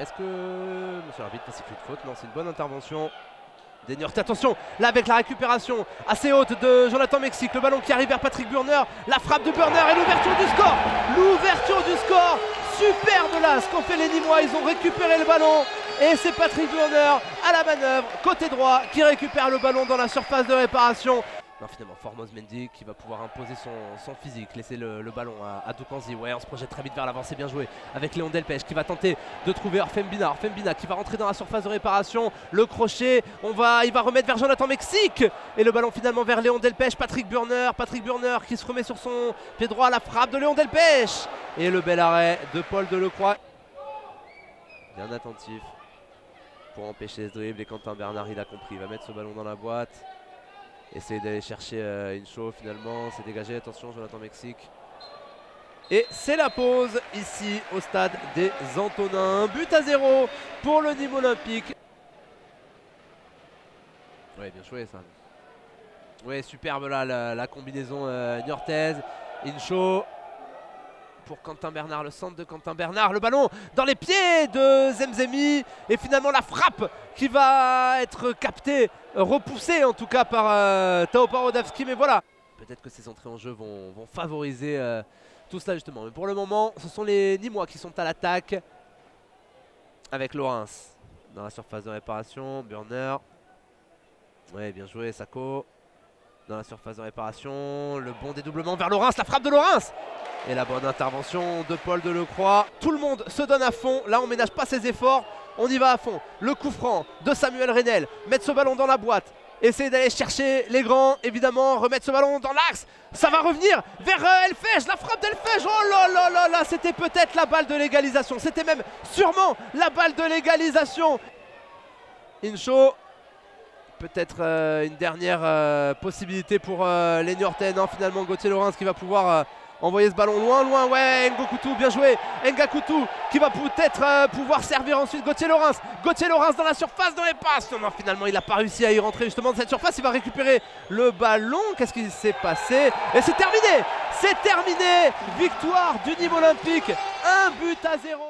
Est-ce que monsieur l'arbitre passe de faute Non, c'est une bonne intervention. Deniort, attention, là avec la récupération assez haute de Jonathan Mexique, le ballon qui arrive vers Patrick Burner, la frappe de Burner et l'ouverture du score L'ouverture du score Superbe là ce qu'ont fait les Nîmois, ils ont récupéré le ballon et c'est Patrick Burner à la manœuvre, côté droit, qui récupère le ballon dans la surface de réparation. Non, finalement, Formos Mendy qui va pouvoir imposer son, physique, laisser le, ballon à, à. Ouais, on se projette très vite vers l'avant, c'est bien joué. Avec Léon Delpech qui va tenter de trouver Orfembina. Orfembina qui va rentrer dans la surface de réparation. Le crochet, on va, il va remettre vers Jonathan Mexique. Et le ballon finalement vers Léon Delpech. Patrick Burner. Patrick Burner qui se remet sur son pied droit la frappe de Léon Delpech. Et le bel arrêt de Paul Delecroix. Bien attentif pour empêcher ce dribble. Et Quentin Bernard, il a compris. Il va mettre ce ballon dans la boîte. Essayer d'aller chercher euh, une show finalement. C'est dégagé. Attention, Jonathan Mexique. Et c'est la pause ici au stade des Antonins. But à zéro pour le niveau olympique. Ouais, bien joué ça. Ouais, superbe là la, combinaison euh, niortaise. Incho pour Quentin Bernard, le centre de Quentin Bernard, le ballon dans les pieds de Zemzemi et finalement la frappe qui va être captée, repoussée en tout cas par euh, Tao mais voilà. Peut-être que ces entrées en jeu vont, favoriser euh, tout cela justement. Mais pour le moment, ce sont les Nîmois qui sont à l'attaque avec Laurens dans la surface de réparation, Burner. Ouais, bien joué, Sako. Dans la surface de réparation, le bon dédoublement vers Laurens, la frappe de Laurens et la bonne intervention de Paul Delecroix. Tout le monde se donne à fond. Là, on ménage pas ses efforts. On y va à fond. Le coup franc de Samuel Renel. Mettre ce ballon dans la boîte. Essayer d'aller chercher les grands, évidemment. Remettre ce ballon dans l'axe. Ça va revenir vers euh, Elfège. La frappe d'Elfège. Oh là là là là. C'était peut-être la balle de l'égalisation. C'était même sûrement la balle de l'égalisation. Incho. Peut-être euh, une dernière euh, possibilité pour les Niortais. Non, finalement, Gauthier Laurens qui va pouvoir Envoyer ce ballon loin, loin. Ouais, Ngokoutou, bien joué. Ngakoutou qui va peut-être euh, pouvoir servir ensuite Gauthier Laurens. Gauthier Laurens dans la surface dans les passes. Non, finalement, il n'a pas réussi à y rentrer justement dans cette surface. Il va récupérer le ballon. Qu'est-ce qui s'est passé? Et c'est terminé C'est terminé Victoire du Nîmes Olympique. Un but à zéro.